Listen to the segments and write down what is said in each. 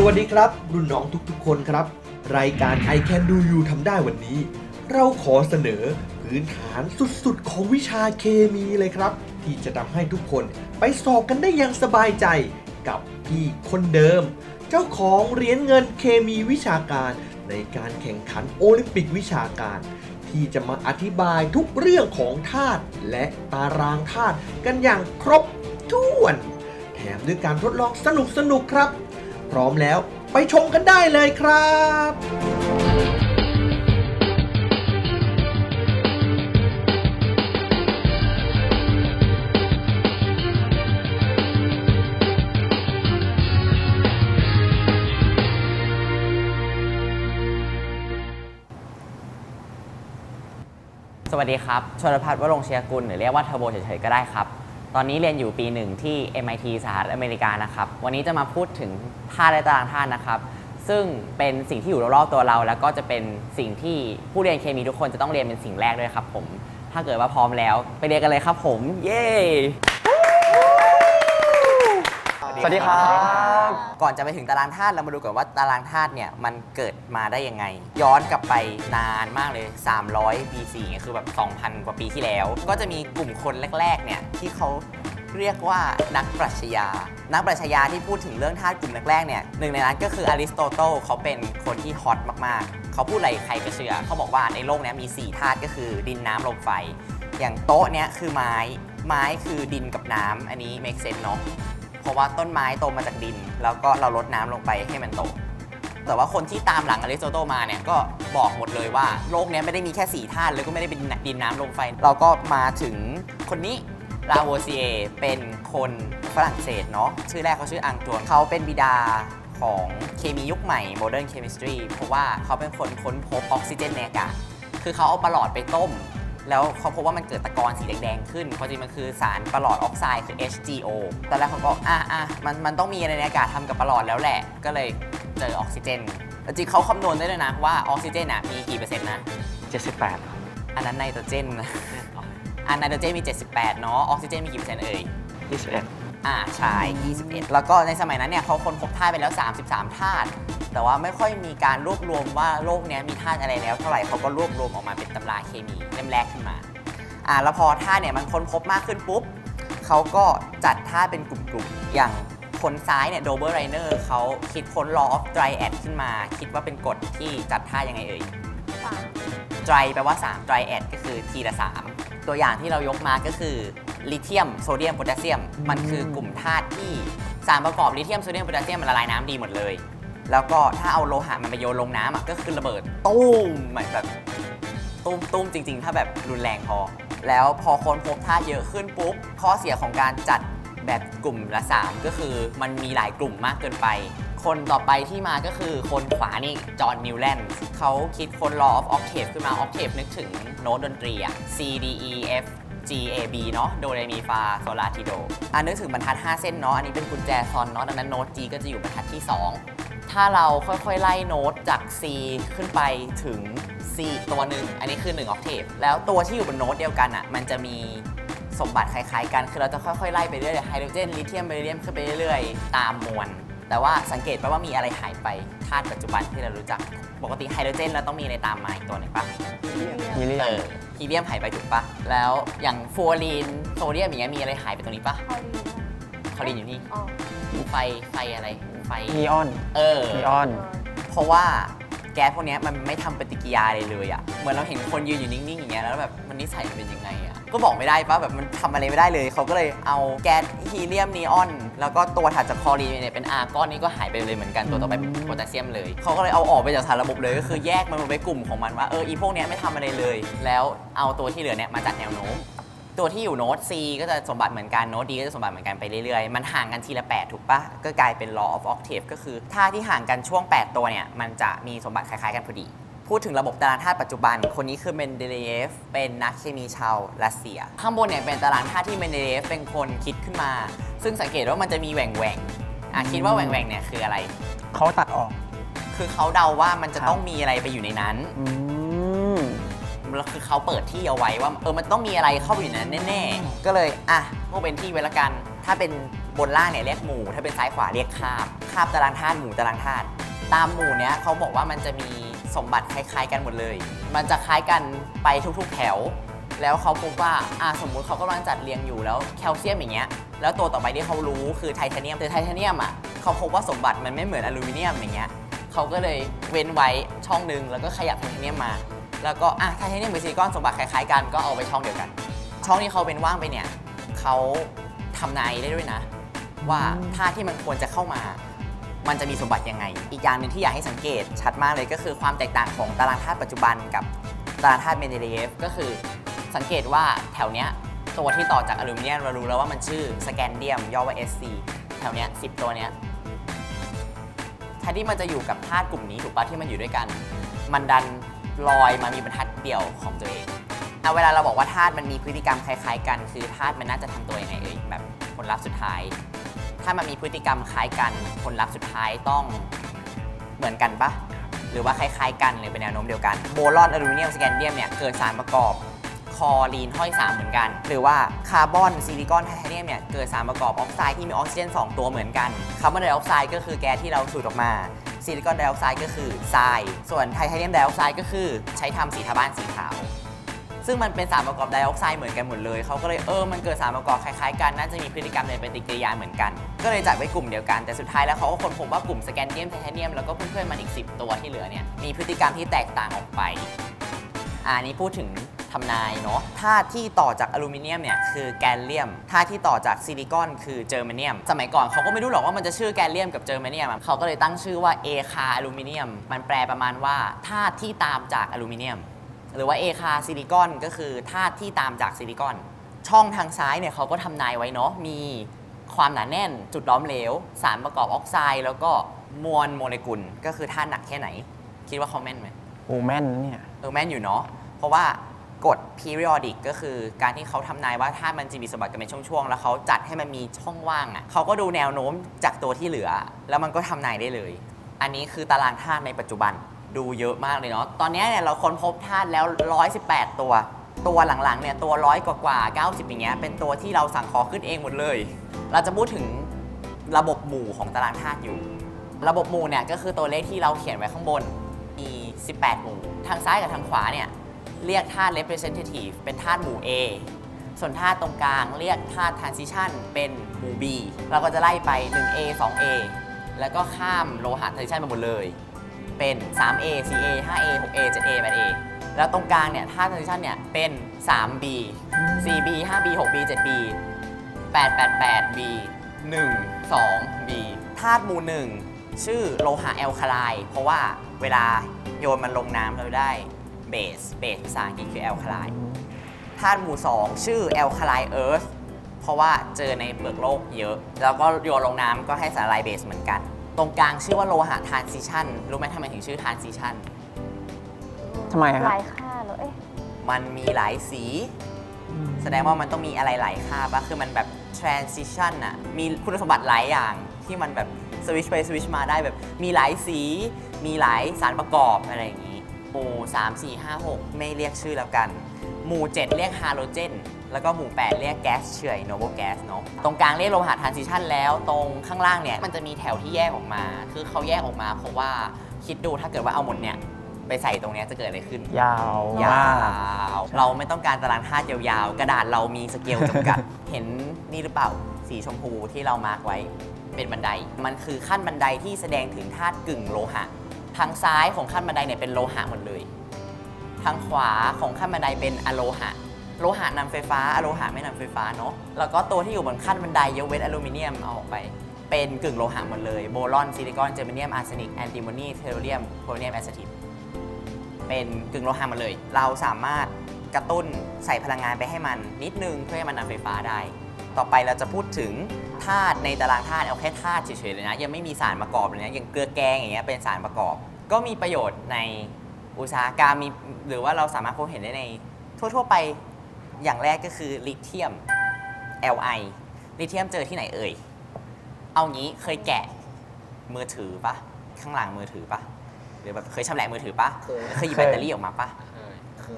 สวัสดีครับ รุ่นน้องทุกๆ คนครับ รายการ I Can Do You ทำได้วันนี้ เราขอเสนอพื้นฐานสุดๆ ของวิชาเคมีเลยครับ ที่จะทำให้ทุกคนไปสอบกันได้อย่างสบายใจกับพี่คนเดิม เจ้าของเหรียญเงินเคมีวิชาการในการแข่งขันโอลิมปิกวิชาการ ที่จะมาอธิบายทุกเรื่องของธาตุและตารางธาตุกันอย่างครบถ้วน แถมด้วยการทดลองสนุกๆครับ พร้อมแล้วไปชมกันได้เลยครับสวัสดีครับ ชนพัฒน์วรงเชียกุลหรือเรียกว่าเทอร์โบเฉยๆก็ได้ครับ ตอนนี้เรียนอยู่ปีหนึ่งที่ MIT สหรัฐอเมริกานะครับ วันนี้จะมาพูดถึงธาตุและตารางธาตุนะครับ ซึ่งเป็นสิ่งที่อยู่รอบๆตัวเรา แล้วก็จะเป็นสิ่งที่ผู้เรียนเคมีทุกคนจะต้องเรียนเป็นสิ่งแรกด้วยครับผม ถ้าเกิดว่าพร้อมแล้ว ไปเรียนกันเลยครับผม เย้ สวัสดีครับ ก่อนจะไปถึงตารางธาตุเรามาดูก่อนว่าตารางธาตุเนี่ยมันเกิดมาได้ยังไง ย้อนกลับไปนานมากเลย 300 BC เนี่ยคือแบบ 2,000 กว่าปีที่แล้ว ก็จะมีกลุ่มคนแรกๆเนี่ยที่เขาเรียกว่านักปรัชญา นักปรัชญาที่พูดถึงเรื่องธาตุกลุ่มแรกๆเนี่ยหนึ่งในนั้นก็คืออริสโตเติลเขาเป็นคนที่ฮอตมากๆ เขาพูดอะไรใครก็เชื่อ เขาบอกว่าในโลกเนี้ยมี 4 ธาตุก็คือดินน้ำลมไฟ อย่างโต๊ะเนี้ยคือไม้ ไม้คือดินกับน้ำอันนี้ make sense เนาะเพ ราะว่าต้นไม้โตมาจากดิน แล้วก็เราลดน้ำลงไปให้มันโต แต่ว่าคนที่ตามหลังอริสโตเติลมาเนี่ยก็บอกหมดเลยว่าโลกนี้ไม่ได้มีแค่สี่ธาตุเลยก็ไม่ได้เป็นดินน้ำลมไฟ เราก็มาถึงคนนี้ลาโวเซียเป็นคนฝรั่งเศสเนาะชื่อแรกเขาชื่ออังตวนเขาเป็นบิดาของเคมียุคใหม่ modern chemistry เพราะว่าเขาเป็นคนค้นพบออกซิเจนในอากาศ คือเขาเอาประหลอดไปต้ม แล้วเขาพบว่ามันเกิดตะกอนสีแดงๆขึ้นความจริงมันคือสารประหลอดออกไซด์คือ HGO ตอนแรกเขาก็อะอะมันมันต้องมีอะไรในอากาศทำกับประหลอดแล้วแหละ ก็เลยเจอออกซิเจนแต่จริงเขาคำนวณได้เลยนะว่าออกซิเจนอะมีกี่เปอร์เซ็นต์นะ 78 อันนั้นไนโตรเจนนะอันไนโตรเจนมี 78 เนาะออกซิเจนมีกี่เปอร์เซ็นต์เอ่ย21 อ่าใช่21 แล้วก็ในสมัยนั้นเนี่ยเขาค้นพบธาตุไปแล้ว 33 ธาตุแต่ว่าไม่ค่อยมีการรวบรวมว่าโลกเนี้ยมีธาตุอะไรแล้วเท่าไหร่เขาก็รวบรวมออกมาเป็นตำราเคมีเล่มแรกขึ้นมาอ่าแล้วพอธาตุเนี่ยมันค้นพบมากขึ้นปุ๊บเขาก็จัดธาตุเป็นกลุ่มๆอย่างคนซ้ายเนี่ยโดเบอร์ไรเนอร์เขาคิดค้น law of triad ขึ้นมา คิดว่าเป็นกฎที่จัดธาตุยังไงเอ่ย ไตรแปลว่า 3 ไตรแอดก็คือทีละ 3 ตัวอย่างที่เรายกมาก็คือ ลิเธียมโซเดียมโพแทสเซียม มันคือกลุ่มธาตุที่สารประกอบลิเธียมโซเดียมโพแทสเซียมมันละลายน้ำดีหมดเลย แล้วก็ถ้าเอาโลหะมันไปโยนลงน้ำอะก็คือระเบิดตุ้มเหมือนแบบตุ้มตุ้มจริง ๆ ถ้าแบบรุนแรงพอ แล้วพอคนพบธาตุเยอะขึ้นปุ๊บข้อเสียของการจัดแบบกลุ่มละ 3 ก็คือมันมีหลายกลุ่มมากเกินไป คนต่อไปที่มาก็คือคนขวานี่จอห์นนิวแลนด์เขาคิดคน law of octave ขึ้นมา octave นึกถึงโน้ตดนตรีอะ C D E F G A B เนาะโดเรมีฟาโซลาทิโดอะนึกถึงบรรทัด 5 เส้นเนาะอันนี้เป็นกุญแจซอนเนาะดังนั้นโน้ต G ก็จะอยู่บรรทัดที่ 2 ถ้าเราค่อยๆ ไล่โน้ตจาก C ขึ้นไปถึง C ตัวหนึ่งอันนี้คือ1 octave แล้วตัวที่อยู่บนโน้ตเดียวกันอะมันจะมีสมบัติคล้ายๆกัน คือเราจะค่อยๆ ไล่ไปเรื่อยๆไฮโดรเจนลิเธียมเบริเลียมขึ้นไปเรื่อยๆ ตามมวล แต่ว่าสังเกตไปว่ามีอะไรหายไปธาตุปัจจุบันที่เรารู้จัก ปกติไฮโดรเจนเราต้องมีอะไรตามมาอีกตัวหนึ่งปะฮีเลียม เอมอฮีเลียมหายไปถูกปะแล้วอย่างฟลูออรีนโซเดียมอย่างเงี้ยมีอะไรหายไปตรงนี้ปะคลอรีนอยู่นี่ไฟไฟอะไรไฟนีออน เออนีออน เพราะว่าแก๊สพวกเนี้ยมันไม่ทำปฏิกิริยาอะไรเลยอะ่ะเหมือนเราเห็นคนยืนอยู่นิ่งๆอย่างเงี้ยแล้วแบบมันนิสัยมันเป็นยังไงอะ่ะ ก็บอกไม่ได้ปะแบบมันทำอะไรไม่ได้เลย เขาก็เลยเอาแก๊สฮีเลียมนีออน แล้วก็ตัวถัดจากคลอรีนเนี่ยเป็นอาร์กอนนี่ก็หายไปเลยเหมือนกันตัวต่อไปเป็นโพแทสเซียมเลย เขาก็เลยเอาออกไปจากสารระบบเลยก็คือแยกมันมาไว้กลุ่มของมันว่าเอออีพวกเนี้ยไม่ทำอะไรเลย แล้วเอาตัวที่เหลือเนี่ยมาจัดแนวโน้มตัวที่อยู่โน้ต C ก็จะสมบัติเหมือนกัน โน้ต D ก็จะสมบัติเหมือนกันไปเรื่อยๆ มันห่างกันทีละ 8 ถูกปะก็กลายเป็น law of octave ก็คือ ถ้าที่ห่างกันช่วง 8 ตัวเนี่ย มันจะมีสมบัติคล้ายๆกันพอดี พูดถึงระบบตารางธาตุปัจจุบัน คนนี้คือเมนเดเลเยฟเป็นนักเคมีชาวรัสเซีย ข้างบนเนี่ยเป็นตารางธาตุที่เมนเดเลเยฟเป็นคนคิดขึ้นมา ซึ่งสังเกตว่ามันจะมีแหว่งแหว่งๆอะคิดว่าแหว่งแหว่งๆเนี่ยคืออะไร เขาตัดออก คือเขาเดาว่ามันจะครับต้องมีอะไรไปอยู่ในนั้นอืมแล้วคือเขาเปิดที่เอาไว้ว่าเออมันต้องมีอะไรเข้าไปอยู่ในนั้นแน่ๆ ก็เลยอะพวกเป็นที่ไว้ละกัน ถ้าเป็นบนล่างเนี่ยเรียกหมู่ ถ้าเป็นซ้ายขวาเรียกคาบ คาบตารางธาตุหมู่ตารางธาตุตามหมู่เนี้ยเขาบอกว่ามันจะมี สมบัติคล้ายๆกันหมดเลย มันจะคล้ายกันไปทุกๆแถว แล้วเขาพบว่าอ่าสมมุติเขากำลังจัดเรียงอยู่แล้วแคลเซียมอย่างเงี้ย แล้วตัวต่อไปที่เขารู้คือไทเทเนียม แต่ไทเทเนียมอะเขาพบว่าสมบัติมันไม่เหมือนอลูมิเนียมอย่างเงี้ยเขาก็เลยเว้นไว้ช่องหนึ่งแล้วก็ขยับไทเทเนียมมา แล้วก็อะไทเทเนียมกับซิลิคอนสมบัติคล้ายๆกันก็เอาไปช่องเดียวกัน ช่องที่เขาเว้นว่างไปเนี่ยเขาทำนายได้ด้วยนะ ว่าธาตุที่มันควรจะเข้ามา มันจะมีสมบัติยังไง อีกอย่างหนึ่งที่อยากให้สังเกตชัดมากเลยก็คือความแตกต่างของตารางธาตุปัจจุบันกับตารางธาตุเมนเดเลเยฟก็คือสังเกตว่าแถวเนี้ยตัวที่ต่อจากอลูมิเนียมเรารู้แล้วว่ามันชื่อสแกนเดียมย่อว่า SC แถวเนี้ย10 ตัวเนี้ยแทนที่มันจะอยู่กับธาตุกลุ่มนี้ถูกปะที่มันอยู่ด้วยกัน มันดันลอยมามีบรรทัดเดียวของตัวเองเอาเวลาเราบอกว่าธาตุมันมีพฤติกรรมคล้ายๆ กัน คือธาตุมันน่าจะทำตัวยังไงเอ่ยแบบผลลัพธ์สุดท้าย ถ้ามันมีพฤติกรรมคล้ายกัน ผลลัพธ์สุดท้ายต้องเหมือนกันปะหรือว่าคล้ายๆกันหรือเป็นแนวโน้มเดียวกันโบรอนอลูมิเนียมสแกนเดียมเนี่ยเกิดสารประกอบคอลีนห้อย 3 เหมือนกัน หรือว่าคาร์บอนซิลิคอนไทเทเนียมเนี่ยเกิดสารประกอบออกไซด์ที่มีออกซิเจน 2 ตัวเหมือนกันคาร์บอนไดออกไซด์ก็คือแก๊สที่เราสูดออกมาซิลิคอนไดออกไซด์ก็คือทราย ส่วนไทเทเนียมไดออกไซด์ก็คือใช้ทำสีทาบ้านสีขาว ซึ่งมันเป็นสารประกอบไดออกไซด์เหมือนกันหมดเลยเขาก็เลยเออมันเกิดสารประกอบคล้ายๆกันน่าจะมีพฤติกรรมในปฏิกิริยาเหมือนกัน ก็เลยจัดไว้กลุ่มเดียวกันแต่สุดท้ายแล้วเขาก็ค้นพบว่ากลุ่มสแกนเดียมไทเทเนียมแล้วก็เพื่อนๆมันอีก 10 ตัวที่เหลือเนี่ยมีพฤติกรรมที่แตกต่างออกไปอันนี้พูดถึงทำนายเนาะธาตุที่ต่อจากอลูมิเนียมเนี่ยคือแกลเลียมธาตุที่ต่อจากซิลิคอนคือเจอร์มาเนียม สมัยก่อนเขาก็ไม่รู้หรอกว่ามันจะชื่อแกลเลียมกับเจอร์มาเนียมเขาก็เลยตั้งชื่อว่าเอคาอลูมิเนียม มันแปลประมาณว่าธาตุที่ตามจากอลูมิเนียม หรือว่าเอคาซิลิคอนก็คือธาตุที่ตามจากซิลิคอน ช่องทางซ้ายเนี่ยเขาก็ทำนายไว้เนาะมีความหนาแน่นจุดหลอมเหลว สารประกอบออกไซด์ แล้วก็มวลโมเลกุลก็คือธาตุหนักแค่ไหน คิดว่าเขาแม่นไหมโอ้แม่นนะเนี่ยเออแม่นอยู่เนาะเพราะว่ากฎ periodic ก็คือการที่เขาทำนายว่าถ้ามันจะมีสมบัติกันเป็นช่วงๆ แล้วเขาจัดให้มันมีช่องว่างอะ่ะเขาก็ดูแนวโน้มจากตัวที่เหลือ แล้วมันก็ทำนายได้เลย อันนี้คือตารางธาตุในปัจจุบัน ดูเยอะมากเลยเนาะ ตอนนี้เนี่ยเราค้นพบธาตุแล้ว 118 ตัว ตัวหลังๆเนี่ยตัวร้อยกว่าๆ90 อย่างเงี้ย เป็นตัวที่เราสั่งขอขึ้นเองหมดเลย เราจะพูดถึงระบบหมู่ของตารางธาตุอยู่ ระบบหมู่เนี่ยก็คือตัวเลขที่เราเขียนไว้ข้างบน มี 18 หมู่ ทางซ้ายกับทางขวาเนี่ยเรียกธาตุ representative เป็นธาตุหมู่ A ส่วนธาตุตรงกลางเรียกธาตุ transition เป็นหมู่ B เราก็จะไล่ไป 1A 2A แล้วก็ข้ามโลหะ transition ไปหมดเลย เป็น 3A 4A 5A 6A 7A 8A แล้วตรงกลางเนี่ยธาตุ transition เนี่ยเป็น 3B 4B 5B 6B 7B 8 8 8B 1B 2B ธาตุหมู่1ชื่อโลหะแอลคาไลเพราะว่าเวลาโยนมันลงน้ำเราได้เบสเบสภาษาอังกฤษคือแอลคาไลธาตุหมู่ 2 ชื่อแอลคาไลน์เอิร์ทเพราะว่าเจอในเปลือกโลกเยอะ แล้วก็โยนลงน้ำก็ให้สารไลน์เบสเหมือนกัน ตรงกลางชื่อว่าโลหะทรานซิชันรู้ไหมทำไมถึงชื่อทรานซิชันทำไมอะหลายค่าเลยเอ๊ะมันมีหลายสี แสดงว่ามันต้องมีอะไรหลายค่าปะคือมันแบบ transition อะมีคุณสมบัติหลายอย่างที่มันแบบสวิชไปสวิชมาได้แบบ มีหลายสี มีหลายสารประกอบอะไรอย่างนี้หมู่3 4 5 6 ไม่เรียกชื่อแล้วกัน หมู่ 7 เรียกฮาโลเจน แล้วก็หมู่8เรียกแก๊สเฉอยโนโบแก๊สเนาะตรงกลางเรียกโลหะทรานซิชันแล้ว ตรงข้างล่างเนี่ยมันจะมีแถวที่แยกออกมา คือเขาแยกออกมาเพราะว่าคิดดูถ้าเกิดว่าเอาหมดเนี่ยไปใส่ตรงเนี้ยจะเกิดอะไรขึ้น ยาวยามากวเราไม่ต้องการตารางธาตุยาวๆ กระดาษเรามีสเกลจำกัด เห็นนี่หรือเปล่า สีชมพูที่เรามาร์กไว้เป็นบันได มันคือขั้นบันไดที่แสดงถึงธาตุกึ่งโลหะ ทางซ้ายของขั้นบันไดเนี่ยเป็นโลหะหมดเลย ทางขวาของขั้นบันไดเป็นอะโลหะ โลหะนำไฟฟ้าอะโลหะไม่นำไฟฟ้าเนาะแล้วก็ตัวที่อยู่บนขั้นบันไดยกเว้นอลูมิเนียมเอาออกไป เป็นกึ่งโลหะหมดเลยโบรอนซิลิคอนเจอร์มาเนียมอาร์เซนิกแอนติโมนีเทลลูเรียมโพลเนียมแอสทาทีนเป็นกึ่งโลหะหมดเลย เราสามารถกระตุ้นใส่พลังงานไปให้มันนิดนึงเพื่อให้มันนำไฟฟ้าได้ ต่อไปเราจะพูดถึงธาตุในตารางธาตุเอาแค่ธาตุเฉยๆเลยนะ ยังไม่มีสารประกอบเลยนะอย่างเกลือแกงอย่างเงี้ยเป็นสารประกอบ ก็มีประโยชน์ในอุตสาหกรรมมีหรือว่าเราสามารถพบเห็นได้ในทั่ว ๆ ไป อย่างแรกก็คือลิเธียม Li ลิเธียมเจอที่ไหนเอ่ย เอางี้เคยแกะมือถือปะข้างหลังมือถือปะหรือแบบเคยชำแหละมือถือปะเคยเคยหยิบแบตเตอรี่ออกมาปะ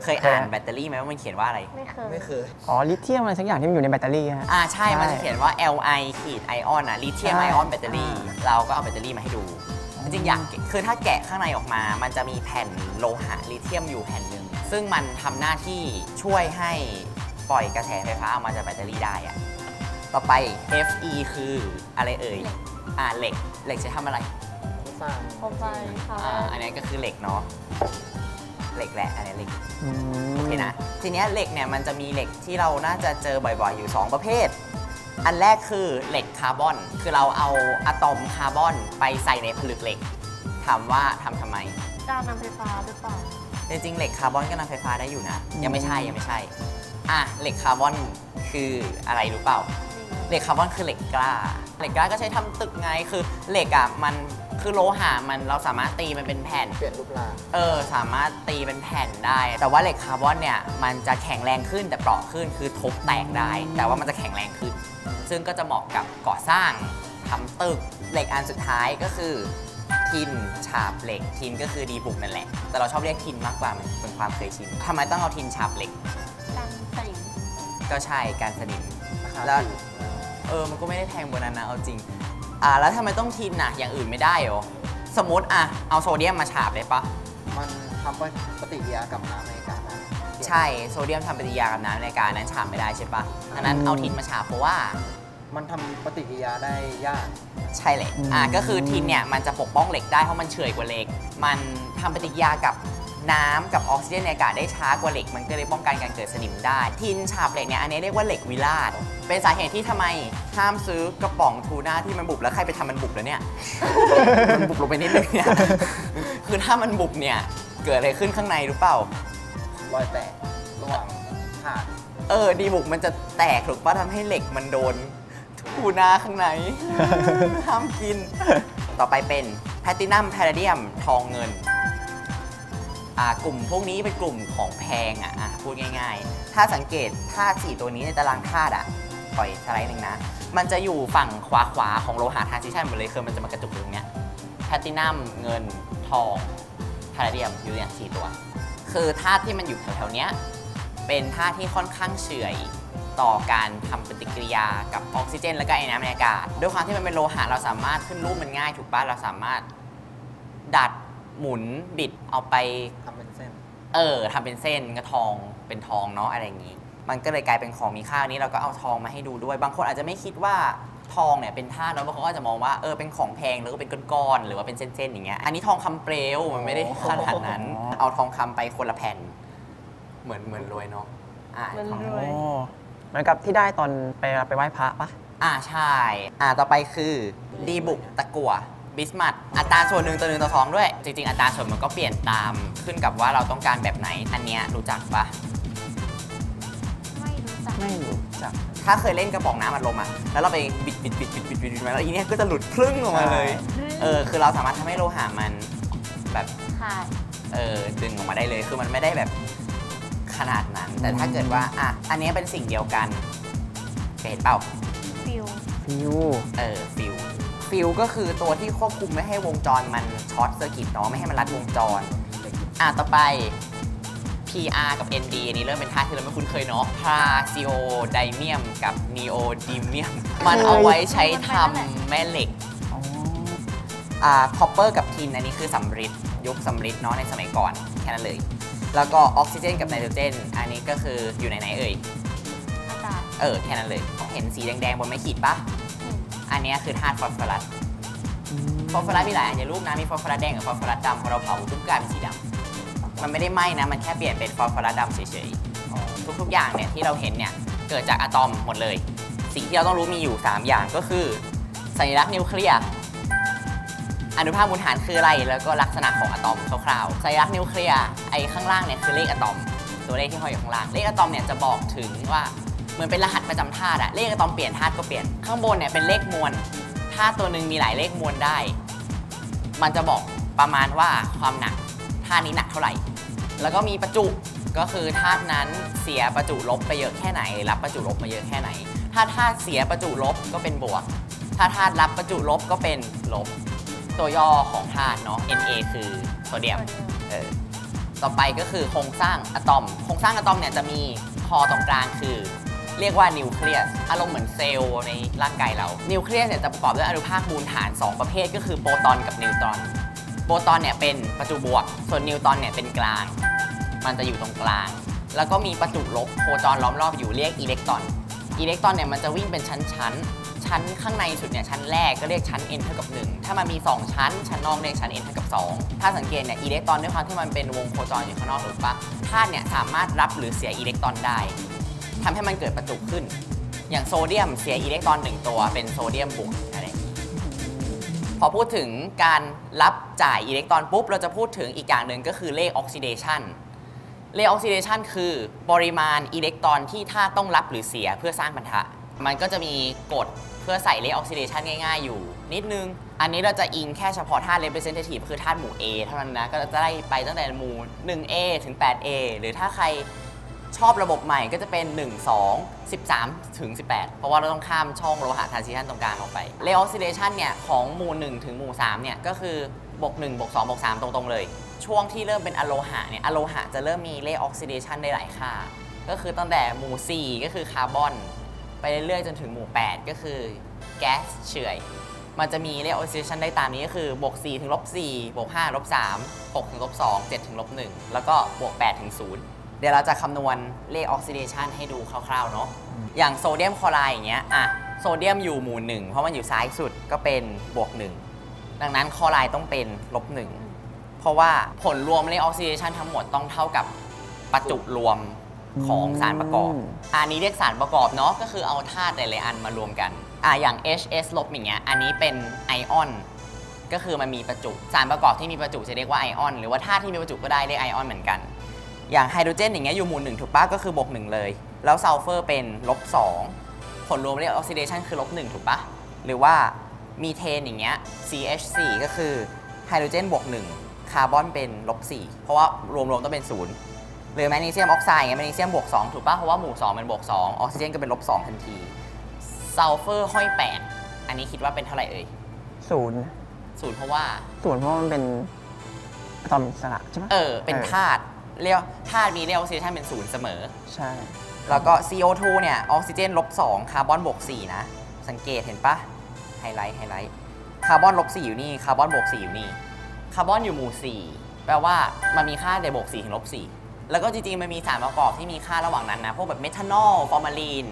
เคยเคเคยอ่านแบตเตอรี่ไหมว่ามันเขียนว่าอะไร ไม่เคย ไม่เคย อ๋อ ลิเธียมอะไรสักอย่างที่มันอยู่ในแบตเตอรี่ฮะอ่า ใช่ใช่มันจะเขียนว่า Li ขีดไอออนอะลิเธียมใช่ไอออนแบตเตอรี่ เราก็เอาแบตเตอรี่มาให้ดู จริงๆอยากคือถ้าแกะข้างในออกมา มันจะมีแผ่นโลหะลิเธียมอยู่แผ่นหนึ่ง ซึ่งมันทำหน้าที่ช่วยให้ปล่อยกระแสไฟฟ้าออกมาจากแบตเตอรี่ได้อะต่อไป Fe คืออะไรเอ่ยเหล็กอ่าเหล็ก เหล็กใช้ทำอะไรสร้างโคมไฟค่ะอ่าอันนี้ก็คือเหล็กเนาะ เหล็กแหละอันนี้เหล็กอืมโอเคนะ ทีเนี้ยเหล็กเนี่ยมันจะมีเหล็กที่เราน่าจะเจอบ่อยๆ อยู่ 2 ประเภท อันแรกคือเหล็กคาร์บอน คือเราเอาอะตอมคาร์บอนไปใส่ในผลึกเหล็ก ถามว่าทำทำไม การนำไฟฟ้าหรือเปล่า จริงๆเหล็กคาร์บอนก็นำไฟฟ้าได้อยู่นะ ยังไม่ใช่ยังไม่ใช่ อะเหล็กคาร์บอนคืออะไรรู้เปล่า เหล็กคาร์บอนคือเหล็กกล้า เหล็กกล้าก็ใช้ทำตึกไงคือเหล็กอะมันคือโลหะมันเราสามารถตีมันเป็นแผ่น เปลี่ยนรูปร่างเออ สามารถตีเป็นแผ่นได้ แต่ว่าเหล็กคาร์บอนเนี่ยมันจะแข็งแรงขึ้นแต่เปราะขึ้นคือทุบแตกได้ แต่ว่ามันจะแข็งแรงขึ้น ซึ่งก็จะเหมาะกับก่อสร้างทำตึกเหล็กอันสุดท้ายก็คือ ทิน ฉาบเหล็ก ทินก็คือดีบุกนั่นแหละ แต่เราชอบเรียกทินมากกว่ามันเป็นความเคยชินทำไมต้องเอาทินฉาบเหล็กการสนิมก็ใช่การสนิมราคาแล้วถูกเออมันก็ไม่ได้แพงบนนั้นนะเอาจริงอ่าแล้วทำไมต้องทินน่ะอย่างอื่นไม่ได้เหรอสมมติอะเอาโซเดียมมาฉาบได้ปะมันทำปฏิกิริยากับน้ำในการได้ใช่โซเดียมทำปฏิกิริยากับน้ำในการนั้นฉาบไม่ได้ใช่ปะอันนั้นอืมเอาทินมาฉาบเพราะว่า มันทำปฏิกิริยาได้ยาก ใช่เลยอืมอ่าก็คือทินเนี่ยมันจะปกป้องเหล็กได้เพราะมันเฉยกว่าเหล็ก มันทำปฏิกิริยากับน้ำกับออกซิเจนในอากาศได้ช้ากว่าเหล็ก มันก็เลยป้องกันการเกิดสนิมได้ ทินฉาบเหล็กเนี่ยอันนี้เรียกว่าเหล็กวิลาดเป็นสาเหตุที่ทำไมห้ามซื้อกระป๋องทูน่าที่มันบุบแล้วใครไปทำมันบุบแล้วเนี่ย มันบุบลงไปนิดนึงเนี่ยคือถ้ามันบุบเนี่ยเกิดอะไรขึ้นข้างในรู้เปล่า รอยแตกระหว่างถาดเออดีบุกมันจะแตกถูกปะทำให้เหล็กมันโดน ทูน่าข้างในห้ามกิน ต่อไปเป็นแพลตินัมแพลเลเดียมทองเงินอ่ากลุ่มพวกนี้เป็นกลุ่มของแพงอะอะพูดง่าย ๆ ถ้าสังเกตธาตุสี่ตัวนี้ในตารางธาตุอะปล่อยสไลด์หนึ่งนะ มันจะอยู่ฝั่งขวาขวาๆของโลหะทรานซิชันหมดเลยคือมันจะมากระจุกอยู่ตรงเนี้ยแพลตินัมเงินทองแพลเดียมอยู่เนี่ยสี่ตัว คือธาตุที่มันอยู่แถวๆเนี้ยเป็นธาตุที่ค่อนข้างเฉื่อย ต่อการทำปฏิกิริยากับออกซิเจน และก็ไอ้น้ำในอากาศ ด้วยความที่มันเป็นโลหะเราสามารถขึ้นรูปมันง่ายถูกปะเราสามารถ ดัดหมุนบิดเอาไปทำเป็นเส้น เออทำเป็นเส้นก็ทองเป็นทองเนาะอะไรอย่างนี้ มันก็เลยกลายเป็นของมีค่าอันนี้เราก็เอาทองมาให้ดูด้วย บางคนอาจจะไม่คิดว่าทองเนี่ยเป็นธาตุแล้วบางคนก็อาจจะมองว่าเออเป็นของแพงแล้วก็เป็นก้อนๆหรือว่าเป็นเส้นๆอย่างเงี้ยอันนี้ทองคำเปลวมันไม่ได้ขนาดนั้น เอาทองคำไปคนละแผ่น เหมือนเหมือนรวยเนาะอ่ามันทองรวยโอ้ เหมือนกับที่ได้ตอนไปไปไหว้พระปะอ่าใช่ อ่าต่อไปคือดีบุกตะกั่วบิสมัตอัตราส่วนหนึ่งต่อหนึ่งต่อสองด้วย จริง ๆ อัตราส่วนมันก็เปลี่ยนตามขึ้นกับว่าเราต้องการแบบไหน อันเนี้ยรู้จักปะไม่รู้จักไม่รู้จัก ถ้าเคยเล่นกระป๋องน้ำอัดลมอะแล้วเราไปบิดบิดบิดบิดบิดบิดบิดมาแล้วอีเนี้ยก็จะหลุดพรึ่งออกมาเลย เออคือเราสามารถทำให้โลหะมันแบบ ขาด เออดึงออกมาได้เลย คือมันไม่ได้แบบ ขนาดนั้น แต่ถ้าเกิดว่าอะอันเนี้ยเป็นสิ่งเดียวกันเคยเห็นเปล่า ฟิวส์ฟิวส์เออฟิวส์ฟิวส์ก็คือตัวที่ควบคุมไม่ให้วงจรมัน short circuit เนาะไม่ให้มันลัดวงจร อะต่อไป Pr กับ Nd อันนี้เริ่มเป็นธาตุที่เราไม่คุ้นเคยเนาะเพรซีโอดิเมียมกับนีโอดิเมียม มันเอาไว้ใช้ทำแม่เหล็กอ๋ออ่า copper กับ tin อันนี้คือสำริดยุคสำริดเนาะในสมัยก่อนแค่นั้นเลย แล้วก็ออกซิเจนกับไนโตรเจน อันนี้ก็คืออยู่ในไหนเอ่ย อากาศเออแค่นั้นเลย เห็นสีแดง ๆ บนไม้ขีดปะเห็นอันเนี้ยคือธาตุฟอสฟอรัส ฟอสฟอรัสมีหลายอันในรูปนะ มีฟอสฟอรัสแดงกับฟอสฟอรัสดำพอเราเผาปุ๊บกลายเป็นสีดำ มันไม่ได้ไหม้นะ มันแค่เปลี่ยนเป็นฟอสฟอรัสดำเฉยๆ ทุกๆ อย่างเนี่ยที่เราเห็นเนี่ยเกิดจากอะตอมหมดเลย สิ่งที่เราต้องรู้มีอยู่ 3 อย่างก็คือสัญลักษณ์นิวเคลียร์ อนุภาคมูลฐานคืออะไร แล้วก็ลักษณะของอะตอมคร่าวๆ สัญลักษณ์นิวเคลียร์ ไอ้ข้างล่างเนี่ยคือเลขอะตอม ตัวเลขที่ห้อยอยู่ข้างล่าง เลขอะตอมเนี่ยจะบอกถึงว่าเหมือนเป็นรหัสประจำธาตุอะเลขอะตอมเปลี่ยนธาตุก็เปลี่ยน ข้างบนเนี่ยเป็นเลขมวล ธาตุตัวหนึ่งมีหลายเลขมวลได้ มันจะบอกประมาณว่าความหนักธาตุนี้หนักเท่าไหร่ แล้วก็มีประจุก็คือธาตุนั้นเสียประจุลบไปเยอะแค่ไหน รับประจุลบมาเยอะแค่ไหน ถ้าธาตุเสียประจุลบก็เป็นบวก ถ้าธาตุรับประจุลบก็เป็นลบ ตัวย่อของธาตุเนาะ Na คือโซเดียมเดียวเออต่อไปก็คือโครงสร้างอะตอม โครงสร้างอะตอมเนี่ยจะมีคอตรงกลางคือ เรียกว่านิวเคลียส อารมณ์เหมือนเซลล์ในร่างกายเรา นิวเคลียสเนี่ยจะประกอบด้วยอนุภาคมูลฐาน 2 ประเภทก็คือโปรตอนกับนิวตรอน โปรตอนเนี่ยเป็นประจุบวก ส่วนนิวตรอนเนี่ยเป็นกลาง มันจะอยู่ตรงกลาง แล้วก็มีประจุลบโคจรล้อมรอบอยู่เรียกอิเล็กตรอน อิเล็กตรอนเนี่ยมันจะวิ่งเป็นชั้นๆ ชั้นข้างในสุดเนี่ยชั้นแรกก็เรียกชั้น n เท่ากับ 1 ถ้ามันมี 2 ชั้น ชั้นนอกเรียกชั้น n เท่ากับ 2 ถ้าสังเกตเนี่ยอิเล็กตรอนด้วยความที่มันเป็นวงโคจรอยู่ข้างนอกถูกปะธาตุเนี่ยสามารถรับหรือเสียอิเล็กตรอนได้ทำให้มันเกิดประจุขึ้น อย่างโซเดียมเสียอิเล็กตรอนหนึ่งตัวเป็นโซเดียมบวกอะไรพอพูดถึงการรับจ่ายอิเล็กตรอนปุ๊บเราจะพูดถึงอีกอย่างหนึ่งก็คือเลขออกซิเดชันเลขออกซิเดชันคือปริมาณอิเล็กตรอนที่ธาตุต้องรับหรือเสียเพื่อสร้างพันธะ มันก็จะมีกฎ เพื่อใส่เลขออกซิเดชันง่ายๆ อยู่ นิดนึง อันนี้เราจะอิงแค่เฉพาะธาตุ representative คือธาตุหมู่ A เท่านั้นนะ ก็จะได้ไปตั้งแต่หมู่ 1A ถึง 8A หรือถ้าใครชอบระบบใหม่ก็จะเป็น 1 2 13 ถึง 18 เพราะว่าเราต้องข้ามช่องโลหะทรานซิชันตรงกลางออกไปเลขออกซิเดชันเนี่ยของหมู่ 1 ถึงหมู่ 3 เนี่ยก็คือบวก1บวก2บวก3ตรงๆเลย ช่วงที่เริ่มเป็นอะโลหะเนี่ยอะโลหะจะเริ่มมีเลขออกซิเดชันได้หลายค่า ก็คือตั้งแต่หมู่ 4 ก็คือคาร์บอน ไปเรื่อยๆจนถึงหมู่ 8 ก็คือแก๊สเฉื่อย มันจะมีเลขออกซิเดชันได้ตามนี้ก็คือบวก4ถึงลบ4บวก5ลบ3 6ถึงลบ2 7ถึงลบ1แล้วก็บวก8ถึง0เดี๋ยวเราจะคำนวณเลขออกซิเดชันให้ดูคร่าวๆเนาะอย่างโซเดียมคลอไรด์อย่างเงี้ยอะโซเดียมอยู่หมู่ 1 เพราะมันอยู่ซ้ายสุดก็เป็นบวก 1 ดังนั้นคลอไรด์ต้องเป็นลบ1เพราะว่าผลรวมเลขออกซิเดชันทั้งหมดต้องเท่ากับประจุรวม ของสารประกอบอืมอันนี้เรียกสารประกอบเนาะก็คือเอาธาตุหลายๆอันมารวมกันอะอย่าง HS ลบอย่างเงี้ยอันนี้เป็นไอออนก็คือมันมีประจุสารประกอบที่มีประจุจะเรียกว่าไอออนหรือว่าธาตุที่มีประจุก็ได้เรียกไอออนเหมือนกัน อย่างไฮโดรเจนอย่างเงี้ยอยู่หมู่หนึ่งถูกปะก็คือบวกหนึ่งเลย แล้วซัลเฟอร์เป็นลบสองผลรวมเรียกออกซิเดชันคือลบหนึ่งถูกปะหรือว่ามีเทนอย่างเงี้ย CH4 ก็คือไฮโดรเจนบวกหนึ่งคาร์บอนเป็นลบสี่เพราะว่ารวมๆต้องเป็นศูนย์ หรือแมกนีเซียมออกไซด์ไงแมกนีเซียมบวก2ถูกป่ะเพราะว่าหมู่2มันบวก2ออกซิเจนก็เป็นลบ2ทันทีซัลเฟอร์ห้อย8อันนี้คิดว่าเป็นเท่าไหร่เอ่ยศูนย์ศูนย์เพราะว่าศูนย์เพราะว่ามันเป็นอะตอมอิสระใช่ไหมเออเป็นธาตุเรียกธาตุมีเรียกออกซิเดชันเป็นศูนย์เสมอ ใช่ แล้วก็ CO2 เนี่ยออกซิเจนลบ2คาร์บอนบวก4นะ สังเกตเห็นปะไฮไลท์ไฮไลท์คาร์บอนลบ4อยู่นี่คาร์บอนบวก4อยู่นี่คาร์บอนอยู่หมู่4แปลว่ามันมีค่าแต่บวก4ถึงลบ4 แล้วก็จริงๆ มันมีสารประกอบที่มีค่าระหว่างนั้นนะ พวกแบบเมทานอล ฟอร์มาลีน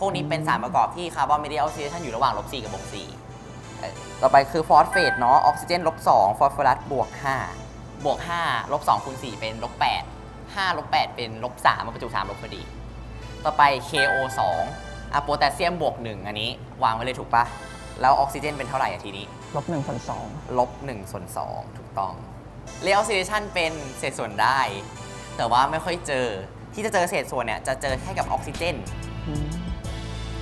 พวกนี้เป็นสารประกอบที่คาร์บอนไม่ได้ออกซิเดชันอยู่ระหว่างลบ4กับบวก4เอ่อต่อไปคือฟอสเฟตเนาะ ออกซิเจนลบ2ฟอสฟอรัสบวก5บวก5ลบ2คูณ4เป็นลบ8 5ลบ8เป็นลบ3มันประจุ3ลบพอดี ต่อไป KO2 อะโพแทสเซียมบวก 1 อันนี้ วางไว้เลยถูกปะแล้วออกซิเจนเป็นเท่าไหร่อะทีนี้ลบหนึ่งส่วนสองลบ1ส่วน2ถูกต้องเลขออกซิเดชันเป็นเศษส่วนได้ แต่ว่าไม่ค่อยเจอ ที่จะเจอเศษส่วนเนี่ยจะเจอแค่กับออกซิเจน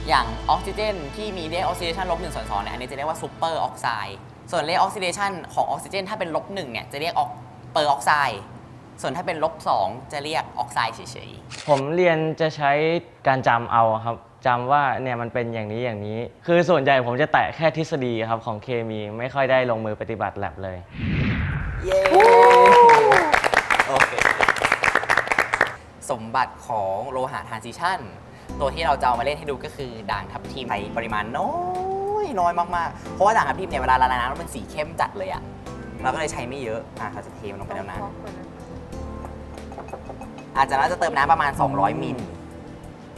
อย่างออกซิเจนที่มีเลขออกซิเดชันลบ1ส่วน2เนี่ยอันนี้จะเรียกว่าซูเปอร์ออกไซด์ส่วนเลขออกซิเดชันของออกซิเจนถ้าเป็นลบ1เนี่ยจะเรียกออกเปอร์ออกไซด์ส่วนถ้าเป็นลบ2จะเรียกออกไซด์เฉยๆ ผมเรียนจะใช้การจำเอาครับจำว่าเนี่ยมันเป็นอย่างนี้อย่างนี้ คือส่วนใหญ่ผมจะแตะแค่ทฤษฎีครับของเคมีไม่ค่อยได้ลงมือปฏิบัติแลบเลย เย้โอเค สมบัติของโลหะทรานซิชันตัวที่เราจะเอามาเล่นให้ดูก็คือด่างทับทิมในปริมาณน้อยน้อยมากๆ เพราะว่าด่างทับทิมเนี่ยเวลาละลายน้ำแล้วมันสีเข้มจัดเลยอะเราก็เลยใช้ไม่เยอะอะเราจะเทมันลงไปแล้วนะอาจจะน่าจะเติมน้ำประมาณ 200 มิล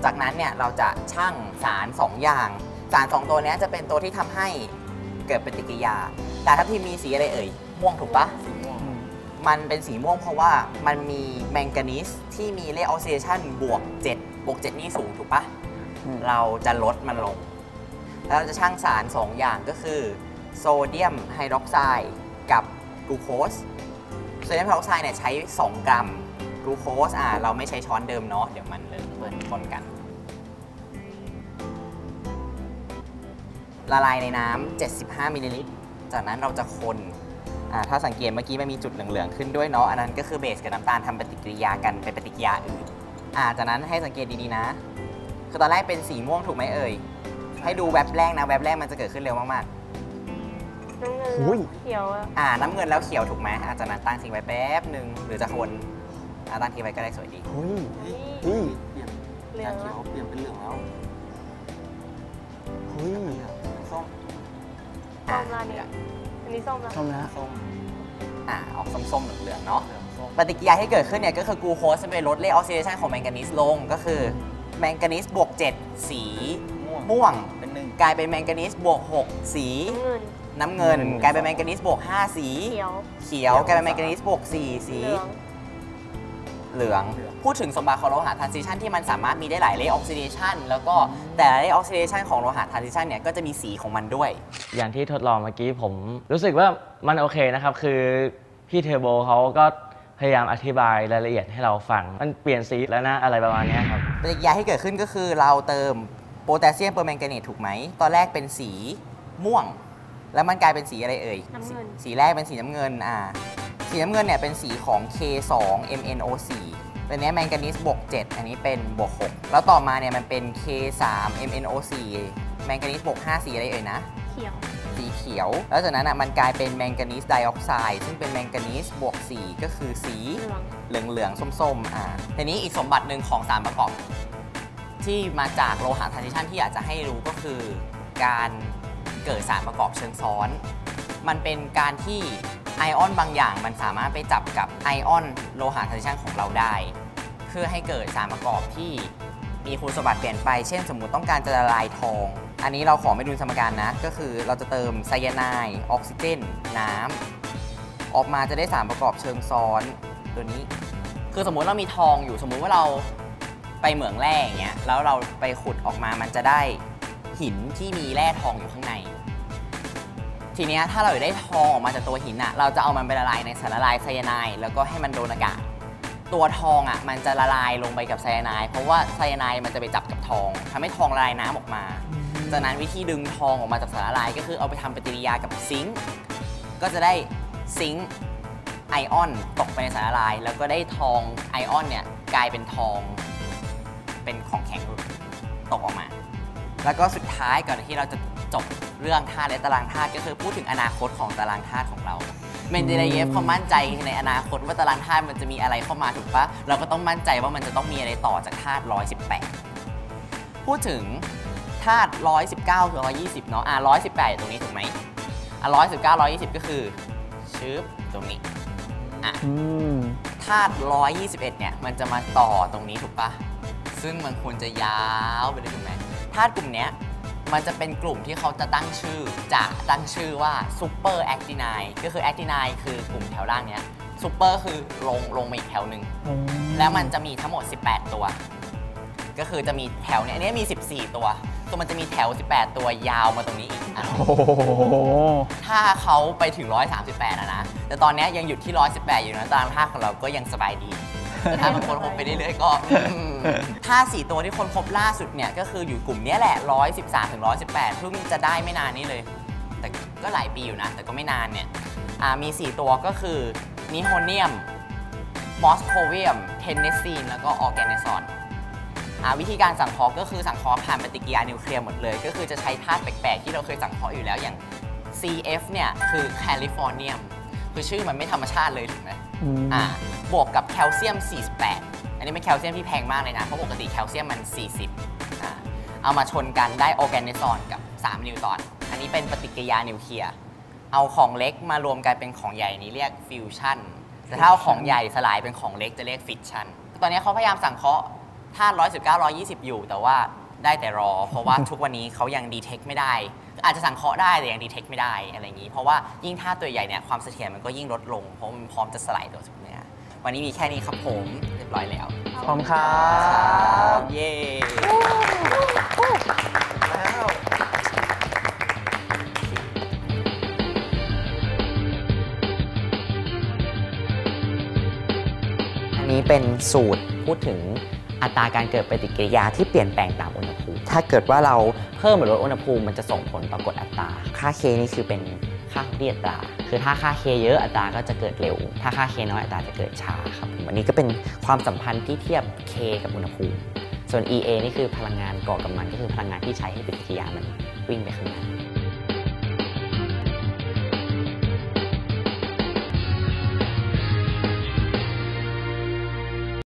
จากนั้นเนี่ยเราจะชั่งสาร 2 อย่าง สาร 2 ตัวเนี้ยจะเป็นตัวที่ทำให้เกิดปฏิกิริยา แต่ถ้าที่มีสีอะไรเอ่ย ม่วงถูกปะ มันเป็นสีม่วงเพราะว่ามันมีแมงกานีสที่มีเลขออกซิเดชันบวก7บวก7นี่สูงถูกปะอืมเราจะลดมันลง แล้วเราจะชั่งสาร 2 อย่างก็คือโซเดียมไฮดรอกไซด์กับกลูโคสโซเดียมไฮดรอกไซด์เนี่ยใช้ 2 กรัมกลูโคสอะเราไม่ใช้ช้อนเดิมเนาะเดี๋ยวมันเลอะเปื้อนปนกัน ละลายในน้ำ75มิลลิลิตรจากนั้นเราจะคนอ่า ถ้าสังเกตเมื่อกี้มันมีจุดเหลืองๆขึ้นด้วยเนาะอันนั้นก็คือเบสกับน้ำตาลทำปฏิกิริยากันเป็นปฏิกิริยาอื่นอ่าจากนั้นให้สังเกตดีๆนะ คือตอนแรกเป็นสีม่วงถูกไหมเอ่ยให้ดูแวบแรกนะแวบแรกมันจะเกิดขึ้นเร็วมากน้ำเงินอุ้ยเขียวอะๆอ่าน้ำเงินแล้วเขียวถูกไหมอาจจะนั้นตั้งทิ้งไว้แป๊บหนึ่งหรือจะคนโอะตั้งทีไว้ก็ได้สวยดีเฮ้ยเฮ้ยเฮ้ยเปลี่ยนเหลืจาอกงเขียวเปลี่ยนเป็นเหลืองแล้วเฮ้ยส้มส้มละเนี่ยอั นนี้ส้มละชมแล้วส้มอะออกส้มๆเหลืองๆเนาะเหลืองส้มปฏิกิริยาที่เกิดขึ้นเนี่ยก็คือกลูโคสจะไปลดเลทออกซิเดชันของแมงกานีสลงก็คือแมงกานีสบวก7สีม่วงม่วงเป็นหนึ่งกลายเป็นแมงกานีสบวก6สีน้ำเงินน้ำเงินกลายเป็นแมงกานีสบวก5สีเขียวเขียว กลายเป็นแมงกานีสบวก4สี เหลืองเหลือง พูดถึงสมบัติของโลหะทรานซิชันที่มันสามารถมีได้หลายเลขออกซิเดชันแล้วก็แต่ละเลขออกซิเดชันของโลหะทรานซิชันเนี่ยก็จะมีสีของมันด้วย อย่างที่ทดลองเมื่อกี้ผมรู้สึกว่ามันโอเคนะครับคือพี่เทอร์โบเขาก็พยายามอธิบายรายละเอียดให้เราฟัง มันเปลี่ยนสีแล้วนะอะไรประมาณเนี้ยครับปฏิกิริยาที่เกิดขึ้นก็คือเราเติมโพแทสเซียมเปอร์แมงกาเนตถูกไหม ตอนแรกเป็นสีม่วง แล้วมันกลายเป็นสีอะไรเอ่ยน้ำเงิน สีแรกเป็นสีน้ำเงิน อ่า สีน้ำเงินเนี่ยเป็นสีของ K2 MnO4 ตัวเนี้ยแมงกานีสบวก7 อันนี้เป็นบวก 6 แล้วต่อมาเนี่ยมันเป็น K3 MnO4 แมงกานีสบวก5สีอะไรเอ่ยนะ เขียว สีเขียว แล้วจากนั้นอะมันกลายเป็นแมงกานีสไดออกไซด์ซึ่งเป็นแมงกานีสบวก 4 ก็คือสีเหลืองเหลืองๆส้มๆอ่าทีนี้อีกสมบัติหนึ่งของสารประกอบ ที่มาจากโลหะทรานซิชันที่อยากจะให้รู้ก็คือ การเกิดสารประกอบเชิงซ้อน มันเป็นการที่ไอออนบางอย่างมันสามารถไปจับกับไอออนโลหะทรานซิชันของเราได้ เพื่อให้เกิดสารประกอบที่มีคุณสมบัติเปลี่ยนไป เช่น สมมุติต้องการจะละลายทอง อันนี้เราขอไม่ดูสมการนะ ก็คือเราจะเติมไซยาไนด์ออกซิเจน น้ำออกมาจะได้สารประกอบเชิงซ้อนตัวนี้ คือสมมุติเรามีทองอยู่ สมมุติว่าเราไปเหมืองแร่อย่างเงี้ย แล้วเราไปขุดออกมา มันจะได้หินที่มีแร่ทองอยู่ข้างใน ทีเนี้ยถ้าเราได้ทองออกมาจากตัวหินอะเราจะเอามันไปละลายในสารละลายไซยาไนด์แล้วก็ให้มันโดนอากาศ ตัวทองอะมันจะละลายลงไปกับไซยาไนด์เพราะว่าไซยาไนด์มันจะไปจับกับทองทำให้ทองละลายน้ำออกมา จากนั้นวิธีดึงทองออกมาจากสารละลาย ก็คือเอาไปทำปฏิกิริยากับซิงค์ก็จะได้ซิงค์ไอออนตกไปในสารละลาย แล้วก็ได้ทองไอออนเนี่ยกลายเป็นทอง เป็นของแข็งตกออกมา แล้วก็สุดท้ายก่อนที่เราจะจบเรื่องธาตุและตารางธาตุก็คือพูดถึงอนาคตของตารางธาตุของเรา เมนเดเลเยฟเขามั่นใจในอนาคตว่าตารางธาตุมันจะมีอะไรเข้ามาถูกปะเราก็ต้องมั่นใจว่ามันจะต้องมีอะไรต่อจากธาตุ118 พูดถึงธาตุ119ถึง120 เนาะอะ118 ตรงนี้ถูกไหมอะ119 120 ก็คือชืบตรงนี้อะอืมธาตุ121 เนี่ยมันจะมาต่อตรงนี้ถูกปะซึ่งมันควรจะยาวไปเลยถูกไหมธาตุกลุ่มเนี้ย มันจะเป็นกลุ่มที่เขาจะตั้งชื่อ จะตั้งชื่อว่า superactinide ก็คือ actinide คือกลุ่มแถวล่างเนี้ยซูเปอร์คือลงลงมาอีกแถวหนึ่งแล้วมันจะมีทั้งหมด 18 ตัว ก็คือจะมีแถวเนี้ยอันนี้มี 14 ตัวตัวมันจะมีแถว 18 ตัวยาวมาตรงนี้อีกอะโอ้โหถ้าเขาไปถึง 138อะนะ แต่ตอนเนี้ยยังหยุดที่ 118 อยู่นะตารางธาตุของเราก็ยังสบายดีแต่ ถ้ามันค้นพบไปเรื่อยๆก็อืมธาตุสี่ตัวที่ค้นพบล่าสุดเนี่ย ก็คืออยู่กลุ่มนี้แหละ 113ถึง118 เพิ่งจะได้ไม่นานนี้เลย แต่ก็หลายปีอยู่นะ แต่ก็ไม่นานเนี่ยมี 4 ตัวก็คือนิโฮเนียม มอสโคเวียม เทนเนสซีน แล้วก็โอกาเนสซอนวิธีการสังเคราะห์ก็คือสังเคราะห์ผ่านปฏิกิริยานิวเคลียร์หมดเลย ก็คือจะใช้ธาตุแปลกๆ ที่เราเคยสังเคราะห์อยู่แล้วอย่าง CF เนี่ยคือแคลิฟอร์เนียมคือชื่อมันไม่ธรรมชาติเลยถูกไหม อ่าบวกกับแคลเซียม 48 อันนี้เป็นแคลเซียมที่แพงมากเลยนะ เพราะปกติแคลเซียมมัน 40อ่าเอามาชนกันได้โอกาเนสซอนกับ 3 นิวตรอน อันนี้เป็นปฏิกิริยานิวเคลียร์ เอาของเล็กมารวมกันเป็นของใหญ่นี้เรียกฟิวชั่น แต่ถ้าเอาของใหญ่สลายเป็นของเล็กจะเรียกฟิชชั่น ตอนนี้เขาพยายามสังเคราะห์ธาตุ119 120 อยู่ แต่ว่าได้แต่รอ เพราะว่าทุกวันนี้เขายังดีเทคไม่ได้ อาจจะสังเคราะห์ได้แต่ยังดีเทคไม่ได้อะไรอย่างนี้ เพราะว่ายิ่งธาตุตัวใหญ่เนี่ยความเสถียรมันก็ยิ่งลดลง เพราะมันพร้อมจะสลายตัวทุกเนื้อวันนี้มีแค่นี้ครับผมเรียบร้อยแล้วพร้อมครับเย้แล้วอันนี้เป็นสูตรพูดถึงอัตราการเกิดปฏิกิริยาที่เปลี่ยนแปลงตามอุณหภูมิ ถ้าเกิดว่าเราเพิ่มหรือลดอุณหภูมิมันจะส่งผลต่อกฎอัตรา ค่า K นี่คือเป็นค่าที่อัตรา คือถ้าค่า K เยอะอัตราก็จะเกิดเร็ว ถ้าค่า K น้อยอัตราจะเกิดช้าครับผมอันนี้ก็เป็นความสัมพันธ์ที่เทียบ K กับอุณหภูมิ ส่วน EA นี่คือพลังงานก่อกำลังก็คือพลังงานที่ใช้ให้ปฏิกิริยามันวิ่งไปข้างหน้า